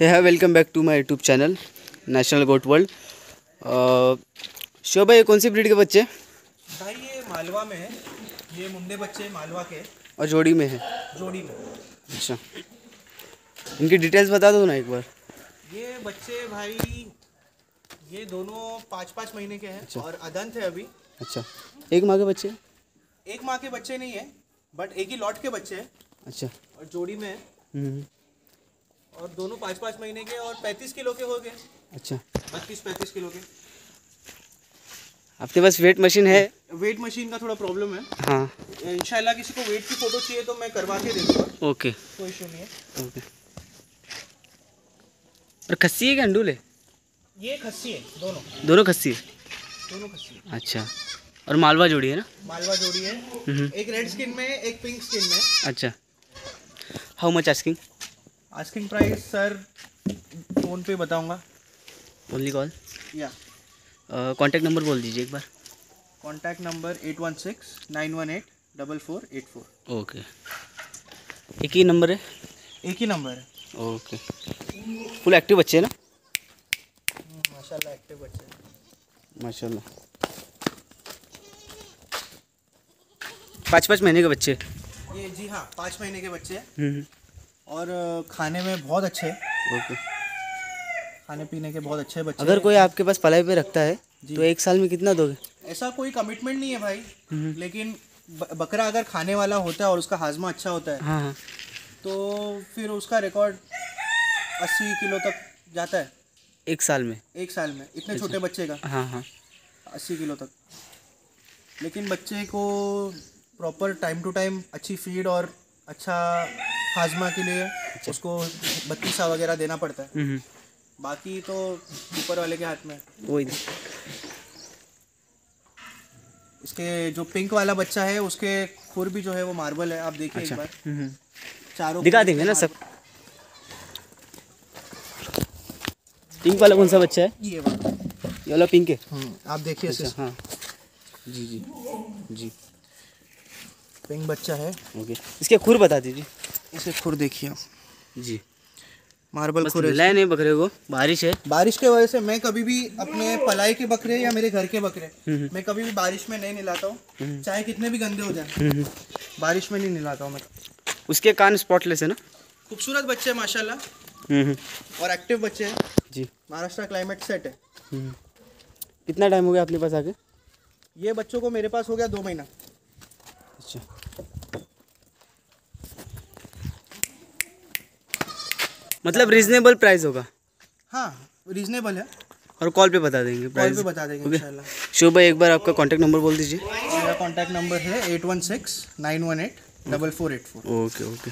हे है welcome back to my YouTube channel national goat world show भाई ये कौन सी ब्रीड के बच्चे? भाई ये मालवा में है। ये मुंडे बच्चे मालवा के। और जोड़ी में है। जोड़ी में। अच्छा। इनकी डिटेल्स बता दो ना एक बार। ये बच्चे भाई ये दोनों पाँच पाँच महीने के हैं अच्छा। और अदंत है अभी। अच्छा। एक माँ के बच्चे? एक माँ के बच्चे नहीं है बट एक ही लॉट के बच्चे हैं। अच्छा। और जोड़ी में है। हम्म, और दोनों पाँच पाँच महीने के और पैंतीस किलो के हो गए। अच्छा। बत्तीस पैंतीस किलो के। आपके पास वेट मशीन है? वेट मशीन का थोड़ा प्रॉब्लम है। हाँ। इंशाल्लाह किसी को वेट की फ़ोटो चाहिए तो मैं करवा के दे ओके कोई इशू नहीं है। ओके और खस्सी है क्या अंडूल है? ये खस्सी है दोनों। दोनों खस्सी है? दोनों खस्सी है। अच्छा। और मालवा जोड़ी है ना? मालवा जोड़ी है। हम्म, एक रेड स्किन में एक पिंक स्किन में। अच्छा। How much asking asking price sir phone पे बताऊँगा। ओनली कॉल या कॉन्टैक्ट नंबर बोल दीजिए एक बार। Contact number eight one six nine one eight double four eight four okay एक ही नंबर है? एक ही नंबर है। ओके फुल एक्टिव बच्चे हैं ना? माशाल्लाह एक्टिव बच्चे माशाल्लाह। पाँच पाँच महीने के बच्चे? ये जी हाँ पाँच महीने के बच्चे हैं। हम्म, और खाने में बहुत अच्छे। ओके। खाने पीने के बहुत अच्छे बच्चे अगर कोई आपके पास पलाई पे रखता है। तो एक साल में कितना दोगे? ऐसा कोई कमिटमेंट नहीं है भाई। हम्म। लेकिन बकरा अगर खाने वाला होता है और उसका हाजमा अच्छा होता है हाँ हाँ। तो फिर उसका रिकॉर्ड अस्सी किलो तक जाता है। एक साल में? एक साल में। इतने छोटे बच्चे का। हाँ हाँ। अस्सी किलो तक। लेकिन बच्चे को प्रॉपर टाइम टू टाइम अच्छी फ़ीड और अच्छा हाजमा के लिए उसको बत्तीसा वगैरह देना पड़ता है। हम्म, बाकी तो ऊपर वाले के हाथ में। वही इसके जो पिंक वाला बच्चा है उसके खुर भी जो है वो मार्बल है। आप देखिए अच्छा। एक बार। हम्म, चारों दिखा देंगे ना सब। पिंक वाला कौन सा बच्चा है? ये वाला। ये वाला पिंक है। आप देखिए अच्छा हाँ। जी जी जी। पिंक बच्चा है। ओके। इसके खुर बता दीजिए। इसे खुर देखिए आप। जी। मार्बल खुर है। नहीं बकरे को। बारिश है। बारिश के वजह से मैं कभी भी अपने पलाई के बकरे या मेरे घर के बकरे हम्म। मैं कभी भी बारिश में नहीं निलाता हूँ। हम्म। चाहे कितने भी गंदे हो जाए हम्म, बारिश में नहीं निलाता हूँ मैं। उसके कान स्पॉटलेस है ना? खूबसूरत बच्चे हैं माशाल्लाह। हम्म, और एक्टिव बच्चे हैं। जी। महाराष्ट्र क्लाइमेट सेट है। हम्म। कितना टाइम हो गया अपने पास आके? ये बच्चों को मेरे पास हो गया दो महीना। अच्छा। मतलब रीजनेबल प्राइस होगा। हाँ रीजनेबल है। और कॉल पे बता देंगे कॉल प्राइस पे बता देंगे। इंशाल्लाह शुभ भाई एक बार आपका कॉन्टैक्ट नंबर बोल दीजिए। मेरा कॉन्टैक्ट नंबर है eight one six nine one eight double four eight four okay okay